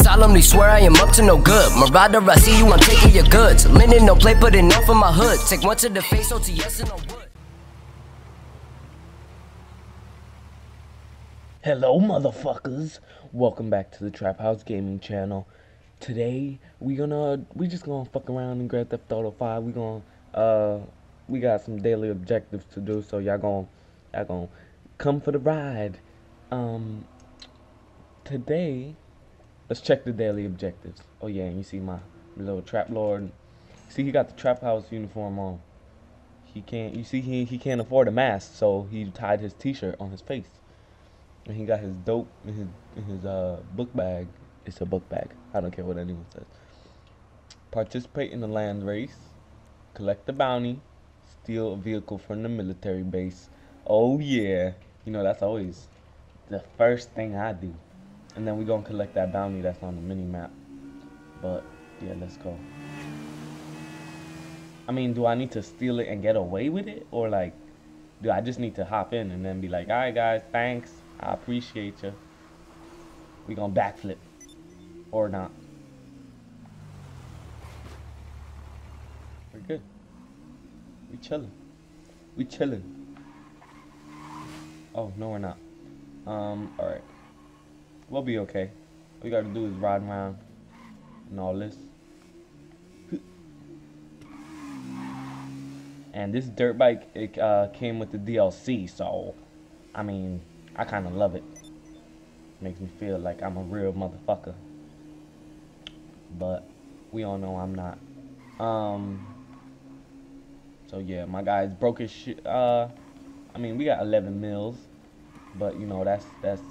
solemnly swear I am up to no good. Marauder, I see you, I'm taking your goods. Linen, no play, put enough for my hood. Take one to the face, OTS and no wood. Hello, motherfuckers. Welcome back to the Trap House Gaming channel. Today we gonna we just gonna fuck around in Grand Theft Auto 5. We gonna uh we got some daily objectives to do, so y'all gonna y'all gonna come for the ride. Um, today let's check the daily objectives. Oh yeah, and you see my little trap lord. See, he got the trap house uniform on. He can't. You see, he he can't afford a mask, so he tied his T-shirt on his face. And he got his dope in his in his uh book bag. It's a book bag. I don't care what anyone says. Participate in the land race. Collect the bounty. Steal a vehicle from the military base. Oh yeah. You know that's always the first thing I do. And then we gonna collect that bounty that's on the mini map. But yeah, let's go. I mean, do I need to steal it and get away with it? Or like do I just need to hop in and then be like, alright guys, thanks. I appreciate you. We gonna backflip. Or not. We're good. We chilling. We chilling. Oh, no we're not. Um, alright. We'll be okay. All we gotta do is ride around and all this. And this dirt bike, it uh, came with the DLC, so, I mean, I kind of love it. Makes me feel like I'm a real motherfucker. But, we all know I'm not. Um, so yeah, my guy's broke his shit. Uh, I mean, we got 11 mils, but you know, that's, that's,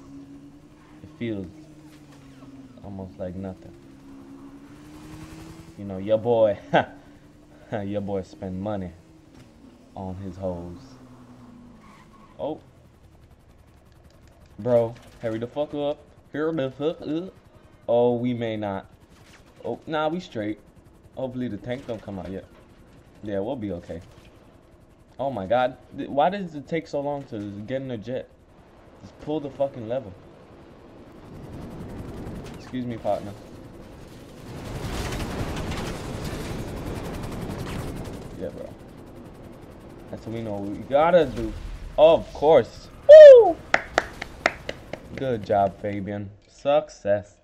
feels almost like nothing. You know, your boy, your boy spend money on his hoes. Oh. Bro, hurry the fuck up. Hurry the fuck up. Oh, we may not. Oh, nah, we straight. Hopefully the tank don't come out yet. Yeah, we'll be okay. Oh my god. Why does it take so long to get in a jet? Just pull the fucking lever. Excuse me, partner. Yeah, bro. That's what we know we gotta do. of course. Woo! Good job, Fabian. Success.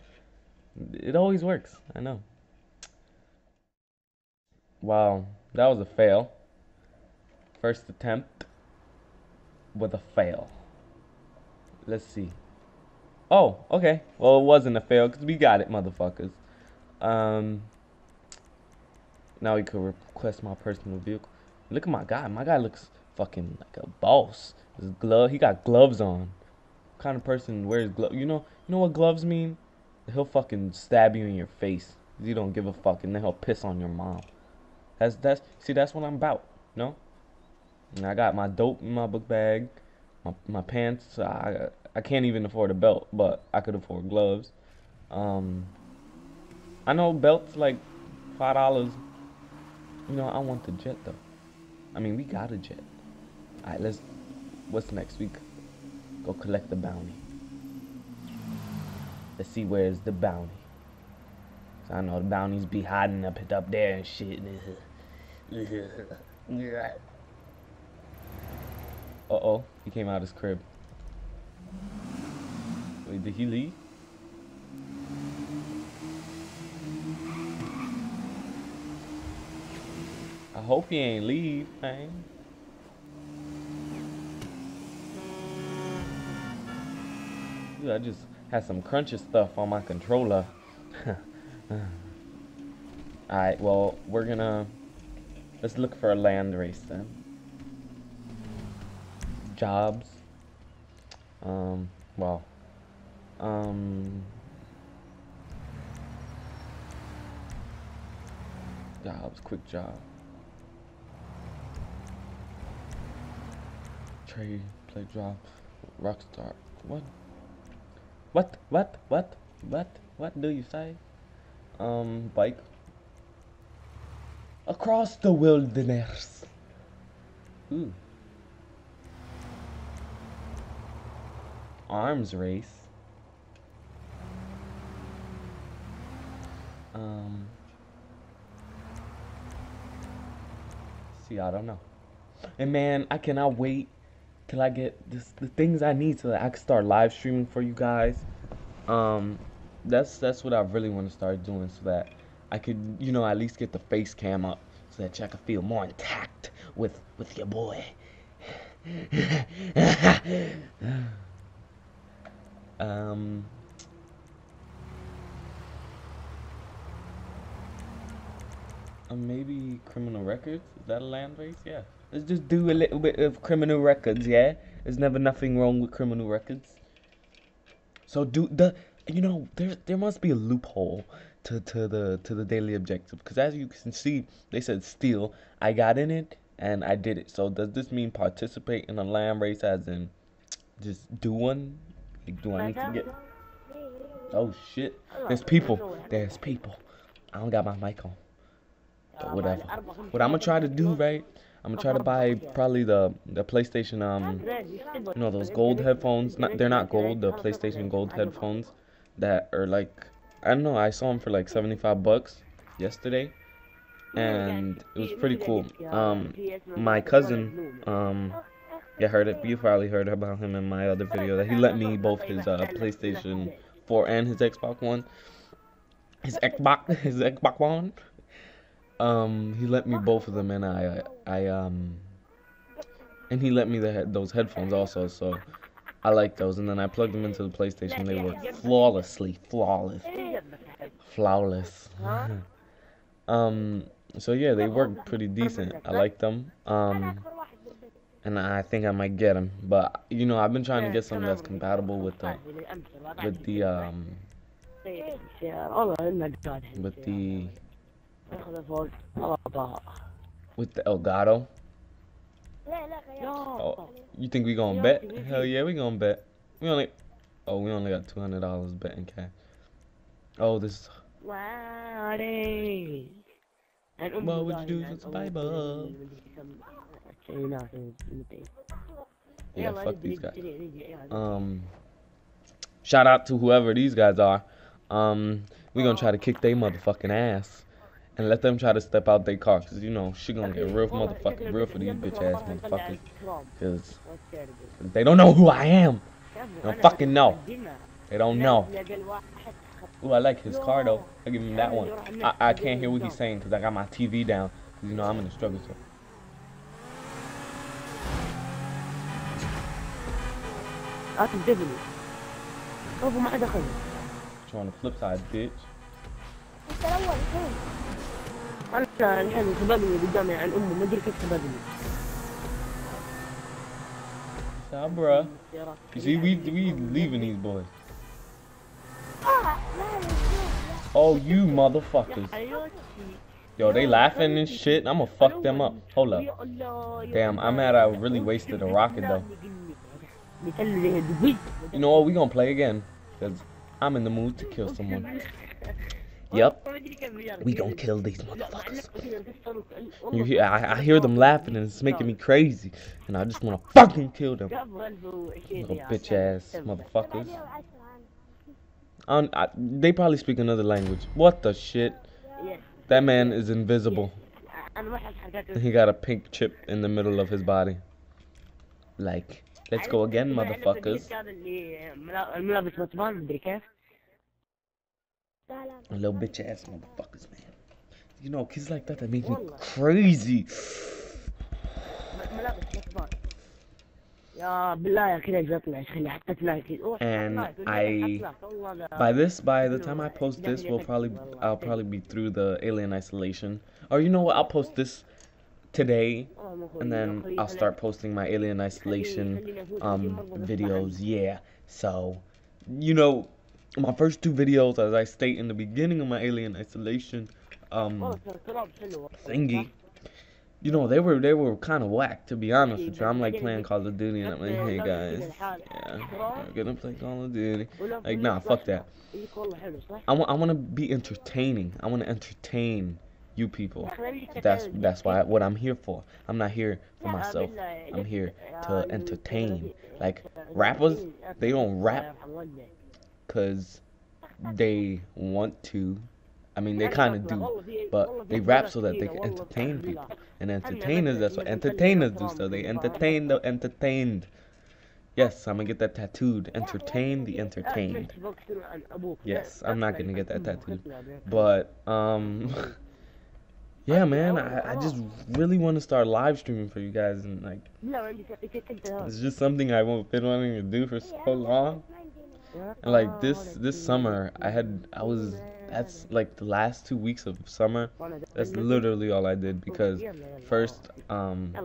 It always works. I know. Wow, that was a fail. First attempt with a fail. Let's see. Oh, okay. Well, it wasn't a fail because we got it, motherfuckers. Um. Now we could request my personal vehicle. Look at my guy. My guy looks fucking like a boss. His glove. He got gloves on. What kind of person wears gloves? You know. You know what gloves mean? He'll fucking stab you in your face. You don't give a fuck, and then he'll piss on your mom. That's that's. See, that's what I'm about. No. I got my dope in my book bag. My my pants. I I can't even afford a belt, but I could afford gloves. Um. I know belts like five dollars. You know, I want the jet though. I mean, we got a jet. Alright, let's. What's next week? Go collect the bounty. Let's see where's the bounty. So I know the bounties be hiding up it up there and shit. uh oh, he came out of his crib. Wait, did he leave? I hope he ain't leave, man. Dude, I just had some crunchy stuff on my controller. Alright, well, we're gonna... Let's look for a land race then. Jobs. Um, well. Um... Jobs, quick job. Trade, play drop, rockstar. What? What? What? What? What? What do you say? Um, bike. Across the wilderness. Ooh. Arms race. Um. See, I don't know. And man, I cannot wait till I get this, the things I need so that I can start live streaming for you guys. Um, that's that's what I really want to start doing so that I could, you know, at least get the face cam up so that y'all can feel more intact with with your boy. um. Maybe criminal records? Is that a land race? Yeah. Let's just do a little bit of criminal records, yeah? There's never nothing wrong with criminal records. So do the you know, there there must be a loophole to, to the to the daily objective because as you can see, they said steal. I got in it and I did it. So does this mean participate in a land race as in just do one? Do I need to get Oh shit. There's people. There's people. I don't got my mic on. But whatever. What I'm gonna try to do, right? I'm gonna try to buy probably the the PlayStation um you know those gold headphones. Not they're not gold. The PlayStation gold headphones that are like I don't know. I saw them for like 75 bucks yesterday, and it was pretty cool. Um, my cousin um yeah heard it. You probably heard about him in my other video that he let me both his uh, PlayStation 4 and his Xbox One. His Xbox his Xbox One. Um he let me both of them and I I um and he let me the those headphones also so I like those. And then I plugged them into the PlayStation. They work flawlessly flawless flawless. Um so yeah they work pretty decent. I like them. Um and I think I might get them but you know I've been trying to get something that's compatible with the with the um with the with the Elgato. Oh, you think we gonna bet? Hell yeah, we gonna bet. We only, oh, we only got two hundred dollars betting cash. Oh, this. What would you do with the Bible? Yeah, fuck these guys. Um, shout out to whoever these guys are. Um, we gonna try to kick their motherfucking ass and let them try to step out their car, cause you know she gonna get real motherfucking real for these bitch ass motherfuckers, cause they don't know who I am. They don't fucking know. They don't know. Ooh, I like his car though. I give him that one. I, I can't hear what he's saying because I got my TV down. Cause you know I'm in the struggle zone. on the flip side, bitch. انا الحين سبقني قدامي عن امه ما ادري كيف سبقني Sabra. You see, we we leaving these boys. Oh, you motherfuckers. Yo, they laughing and shit. I'm gonna fuck them up. Hold up. Damn, I'm mad I really wasted a rocket though. You know what? We gonna play again. Because I'm in the mood to kill someone. Yep. We gonna kill these motherfuckers. You hear? I, I hear them laughing and it's making me crazy, and I just wanna fucking kill them. Little bitch ass motherfuckers. Um, I, they probably speak another language. What the shit? That man is invisible. He got a pink chip in the middle of his body. Like, let's go again, motherfuckers. Little bitch ass motherfuckers, man. You know, kids like that that make me crazy. And I, by this, by the time I post this, we'll probably, I'll probably be through the alien isolation. Or you know what? I'll post this today, and then I'll start posting my alien isolation um videos. Yeah. So, you know, my first two videos, as I state in the beginning of my alien isolation um thingy, you know, they were they were kind of whack to be honest with you. I'm like playing Call of Duty and I'm like, hey guys, yeah, I'm gonna play Call of Duty. Like, nah, fuck that. I want I want to be entertaining. I want to entertain you people. That's that's why what I'm here for. I'm not here for myself. I'm here to entertain. Like rappers, they don't rap because they want to I mean, they kind of do, but they rap so that they can entertain people. And entertainers, that's what entertainers do. So they entertain the entertained. Yes, I'm gonna get that tattooed. Entertain the entertained. Yes, I'm not gonna get that tattooed. But um, yeah, man, I, I just really want to start live streaming for you guys, and like, it's just something I've been wanting to do for so long. And like this this summer, I had I was that's like the last two weeks of summer. That's literally all I did because first um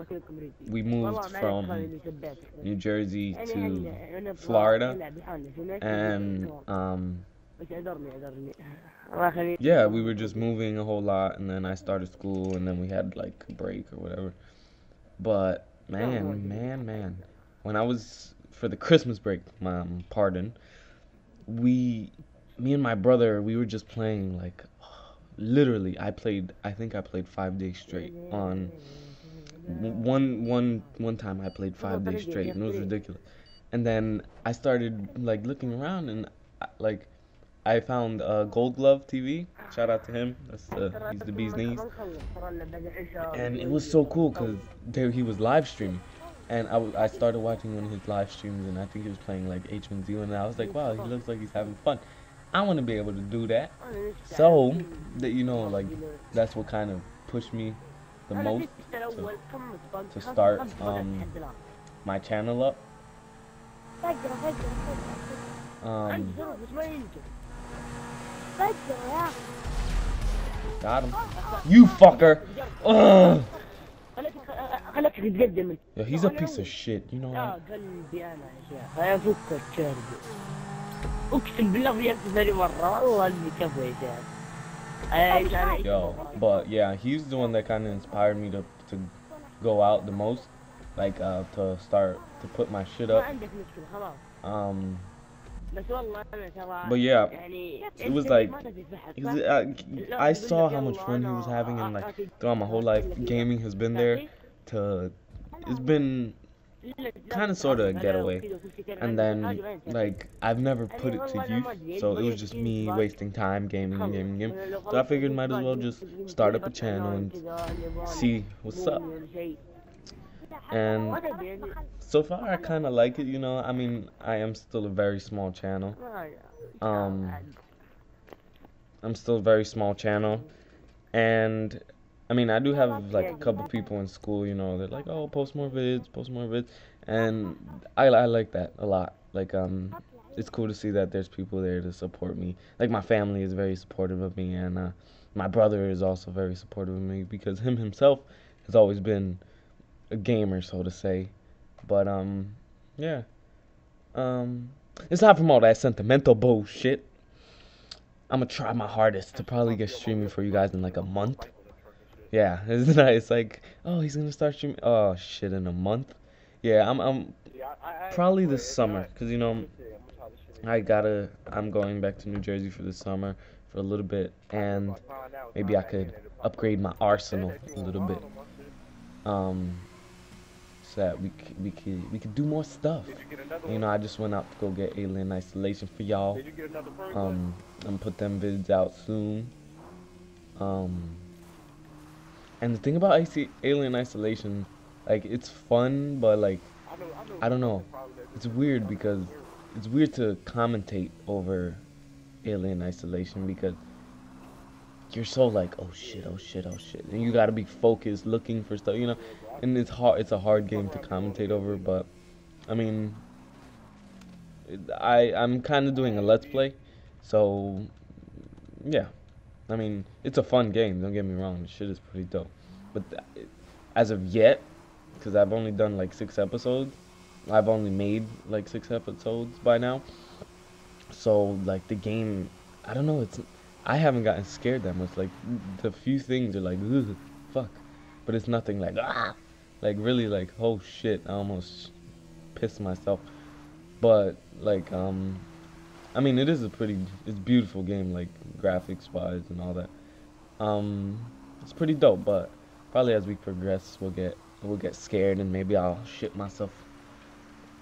we moved from New Jersey to Florida and um yeah, we were just moving a whole lot and then I started school and then we had like a break or whatever. But man, man, man, when I was for the Christmas break, mom, um, pardon, we me and my brother, we were just playing like literally I played I think I played 5 days straight on one one one time I played 5 days straight and it was ridiculous. And then I started like looking around and uh, like I found uh, Gold Glove TV. Shout out to him. That's uh, he's the bee's knees. And it was so cool because there he was live streaming, and I, I started watching one of his live streams, and I think he was playing like H1Z1, and I was like, wow, he looks like he's having fun. I want to be able to do that. So that you know, like that's what kind of pushed me the most to, to start um, my channel up. Um, Got him. You fucker. Ugh. Yeah, he's a piece of shit, you know? Yo, but yeah, he's the one that kind of inspired me to, to go out the most. Like, uh, to start, to put my shit up. Um, but yeah, it was uh, like, I, saw how much fun he was having, and like throughout my whole life, gaming has been there. To it's been kind of sort of a getaway, and then like I've never put it to use, so it was just me wasting time gaming and gaming, gaming. So I figured might as well just start up a channel and see what's up. And so far, I kind of like it. You know, I mean, I am still a very small channel. Um, I'm still a very small channel, and I mean, I do have like a couple people in school. You know, they're like, "Oh, post more vids, post more vids," and I I like that a lot. Like, um, it's cool to see that there's people there to support me. Like, my family is very supportive of me, and uh, my brother is also very supportive of me because him himself has always been a gamer, so to say. But um, yeah. Um, aside from all that sentimental bullshit, I'm gonna try my hardest to probably get streaming for you guys in like a month. Yeah, isn't? It's like, oh, he's gonna start streaming. Oh shit, in a month. Yeah, I'm, I'm probably this summer, cause you know, I gotta. I'm going back to New Jersey for the summer for a little bit, and maybe I could upgrade my arsenal a little bit. Um, that we c- we could we could do more stuff. You know, I just went out to go get Alien Isolation for y'all. Um, I'm put them vids out soon. Um, and the thing about Alien Isolation, like it's fun, but like I don't know, it's weird because it's weird to commentate over Alien Isolation because you're so like oh shit, oh shit, oh shit, and you gotta be focused, looking for stuff, you know, and it's hard. It's a hard game to commentate over, but I mean, I I'm kind of doing a let's play, so yeah. I mean, it's a fun game. Don't get me wrong. The shit is pretty dope. But th- as of yet, because I've only done like six episodes, I've only made like six episodes by now. So like the game, I don't know. It's I haven't gotten scared that much. Like the few things are like, fuck, but it's nothing like ah, like really like oh shit. I almost pissed myself. But like um, I mean, it is a pretty, it's beautiful game, like graphics wise and all that. Um, it's pretty dope, but probably as we progress, we'll get we'll get scared and maybe I'll shit myself,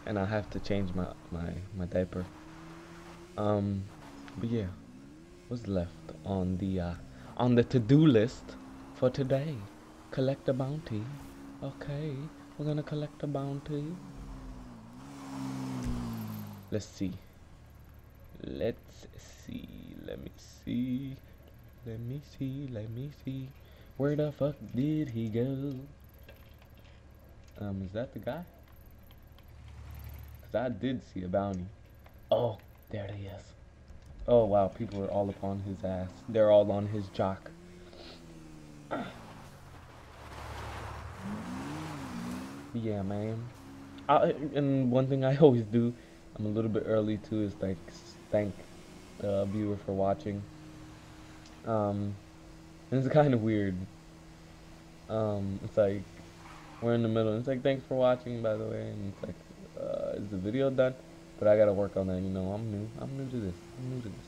and I'll have to change my my my diaper. Um, but yeah, what's left on the uh, on the to-do list for today? Collect a bounty. Okay, we're gonna collect a bounty. Let's see. Let's see. Let me see. Let me see. Let me see. Where the fuck did he go? Um, is that the guy? Cause I did see a bounty. Oh, there he is. Oh wow, people are all upon his ass. They're all on his jock. Yeah, man. I, and one thing I always do, I'm a little bit early too, is like thank the viewer for watching. Um, and it's kind of weird. Um, it's like we're in the middle. It's like thanks for watching, by the way, and it's like uh, is the video done? But I gotta work on that. You know, I'm new. I'm new to this. I'm new to this.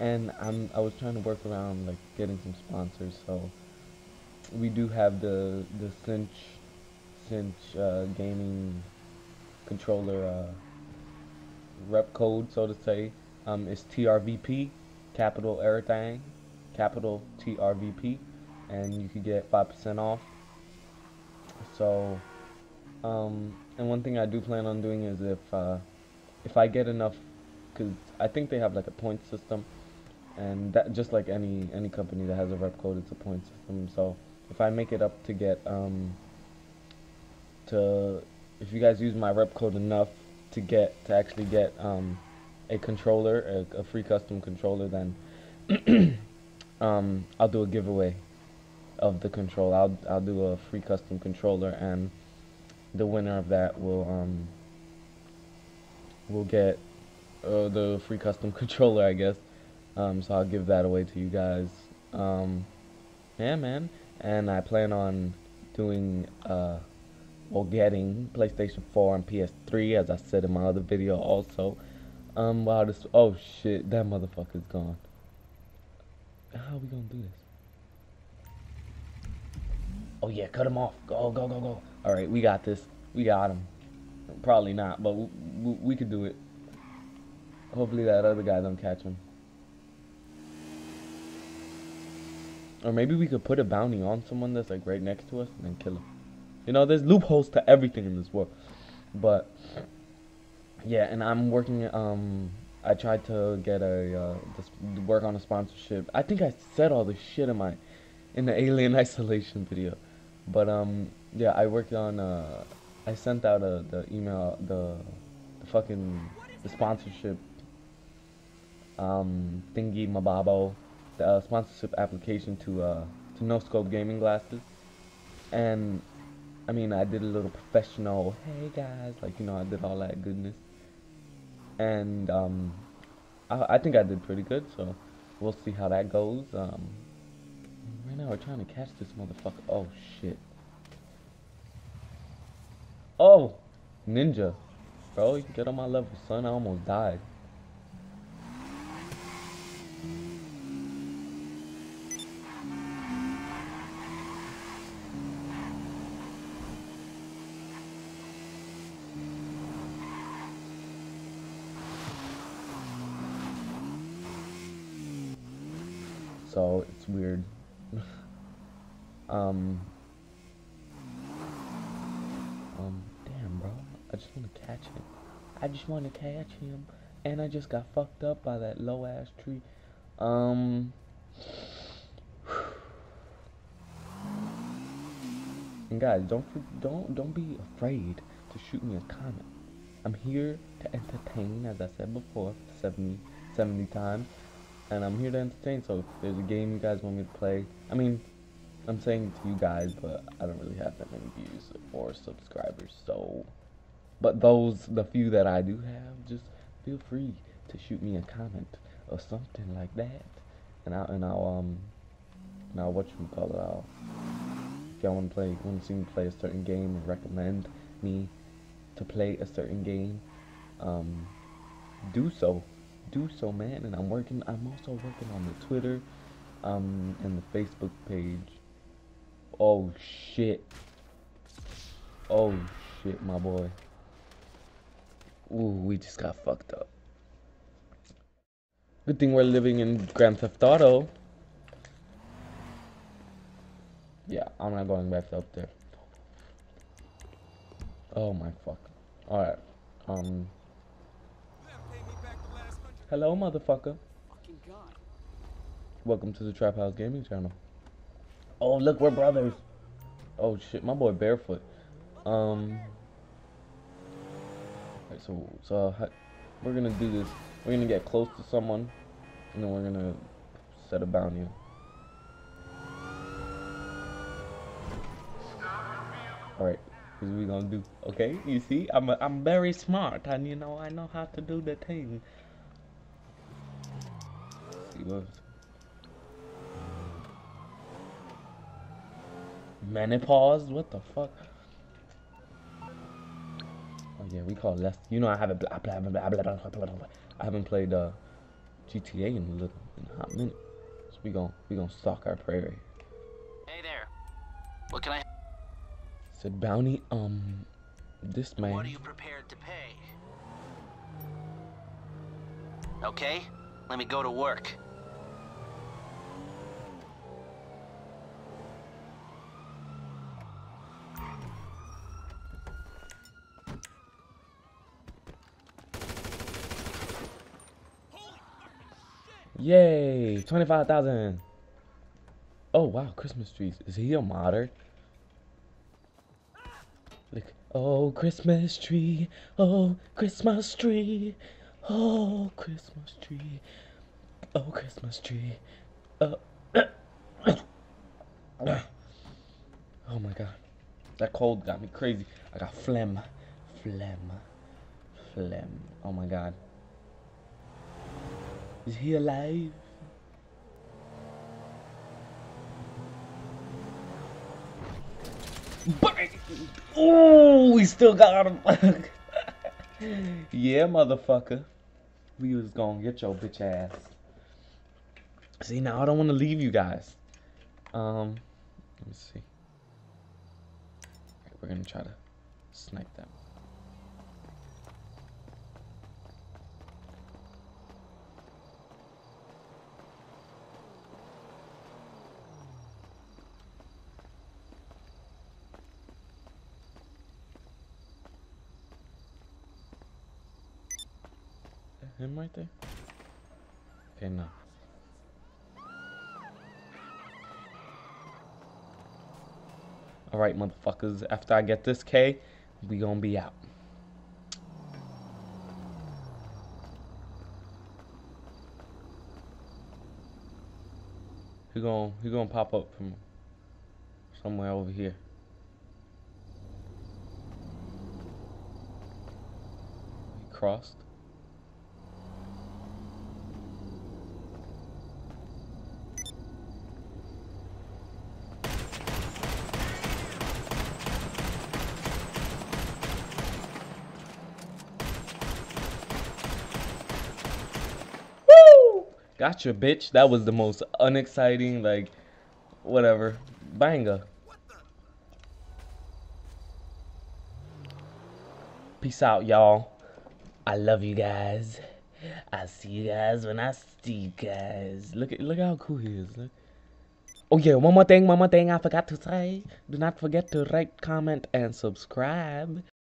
And I'm I was trying to work around like getting some sponsors. So we do have the the cinch cinch uh, gaming controller uh, rep code, so to say. Um, it's TRVP, capital everything, capital TRVP, and you could get five percent off. So, um, and one thing I do plan on doing is if uh, if I get enough, because I think they have like a point system, and that just like any any company that has a rep code, it's a point system. So if I make it up to get um, to if you guys use my rep code enough to get to actually get um, a controller, a, a, free custom controller, then um, I'll do a giveaway of the controller. I'll I'll do a free custom controller, and the winner of that will um will get uh, the free custom controller, I guess. Um, so I'll give that away to you guys. Um, yeah, man. And I plan on doing uh or getting PlayStation 4 and PS3, as I said in my other video also. Um, wow, this, oh shit, that motherfucker's gone. How are we gonna do this? Oh yeah, cut him off. Go, go, go, go. Alright, we got this. We got him. Probably not, but we, we, we could do it. Hopefully that other guy don't catch him. Or maybe we could put a bounty on someone that's like right next to us and then kill him. You know, there's loopholes to everything in this world. But yeah, and I'm working. Um, I tried to get a uh, this, work on a sponsorship. I think I said all this shit in my in the Alien Isolation video. But um, yeah, I worked on. Uh, I sent out a the email the the fucking the sponsorship um thingy mababo the uh, sponsorship application to uh to No Scope Gaming Glasses, and I mean, I did a little professional, hey guys, like, you know, I did all that goodness. And, um, I, I think I did pretty good, so we'll see how that goes. Um, right now we're trying to catch this motherfucker. Oh, shit. Oh, ninja. Bro, you can get on my level, son. I almost died. So it's weird. um, um, damn, bro. I just want to catch him. I just want to catch him, and I just got fucked up by that low ass tree. Um. And guys, don't don't don't be afraid to shoot me a comment. I'm here to entertain, as I said before, 70, 70 times and I'm here to entertain. So if there's a game you guys want me to play, I mean, I'm saying to you guys, but I don't really have that many views or subscribers. So, but those, the few that I do have, just feel free to shoot me a comment or something like that, and I'll and I'll um, now what you call it, I'll if y'all want to play, want to see me play a certain game, or recommend me to play a certain game, um, do so do so, man. And I'm working. I'm also working on the Twitter, um, and the Facebook page. Oh shit. Oh shit, my boy. Ooh, we just got fucked up. Good thing we're living in Grand Theft Auto. Yeah, I'm not going back up there. Oh my fuck. Alright. Um. Hello, motherfucker. Fucking God. Welcome to the Trap House Gaming channel. Oh, look, we're brothers. Oh shit, my boy Barefoot. Um. Alright, so so uh, we're gonna do this. We're gonna get close to someone, and then we're gonna set a bounty. Alright, this is what we gonna do. Okay, you see, I'm a, I'm very smart, and you know I know how to do the thing. See what. Menopause? What the fuck? Oh yeah, we call less. You know I haven't blah blah blah blah blah blah blah. blah. I haven't played uh, GTA in a little in a hot minute. So we gon' we gonna stalk our prairie. Hey there. What can I? Said bounty. Um, this man. What are you prepared to pay? Okay, let me go to work. Yay! Twenty-five thousand. Oh wow, Christmas trees. Is he a modder? Look. Oh, Christmas tree. Oh, Christmas tree. Oh, Christmas tree. Oh, Christmas tree. Oh. oh my god. That cold got me crazy. I got phlegm. Phlegm. Phlegm. Oh my god. Is he alive? Oh, we still got him. yeah, motherfucker. We was gonna get your bitch ass. See, now I don't want to leave you guys. Um, let me see. We're gonna try to snipe them. Him right there? Okay, no. Alright, motherfuckers. After I get this K, we gonna be out. He gonna he gonna pop up from somewhere over here. He crossed. Gotcha, bitch. That was the most unexciting, like, whatever. Banger. Peace out, y'all. I love you guys. I'll see you guys when I see you guys. Look at look how cool he is. Look. Oh yeah, one more thing, one more thing I forgot to say. Do not forget to rate, comment, and subscribe.